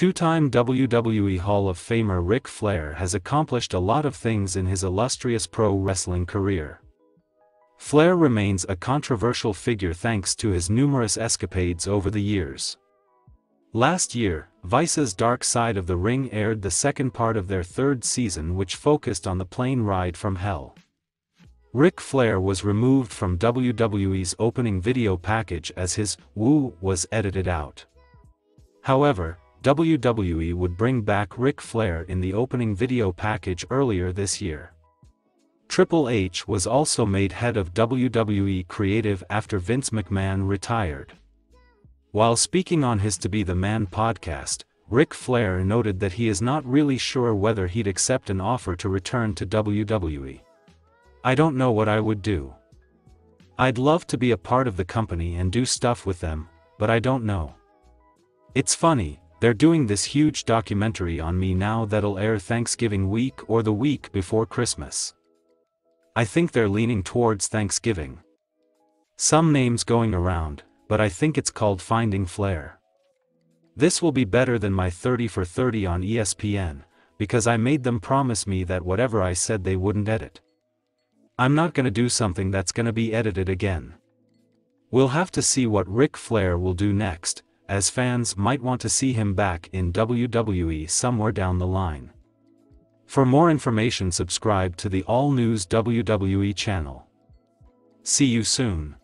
Two-time WWE Hall of Famer Ric Flair has accomplished a lot of things in his illustrious pro wrestling career. Flair remains a controversial figure thanks to his numerous escapades over the years. Last year, Vice's Dark Side of the Ring aired the second part of their third season which focused on the plane ride from hell. Ric Flair was removed from WWE's opening video package as his woo was edited out. However, WWE would bring back Ric Flair in the opening video package earlier this year. Triple H was also made head of WWE Creative after Vince McMahon retired. While speaking on his To Be the Man podcast, Ric Flair noted that he is not really sure whether he'd accept an offer to return to WWE. I don't know what I would do. I'd love to be a part of the company and do stuff with them, but I don't know. It's funny, they're doing this huge documentary on me now that'll air Thanksgiving week or the week before Christmas. I think they're leaning towards Thanksgiving. Some names going around, but I think it's called Finding Flair. This will be better than my 30 for 30 on ESPN, because I made them promise me that whatever I said they wouldn't edit. I'm not gonna do something that's gonna be edited again. We'll have to see what Ric Flair will do next, as fans might want to see him back in WWE somewhere down the line. For more information subscribe to the All News WWE channel. See you soon.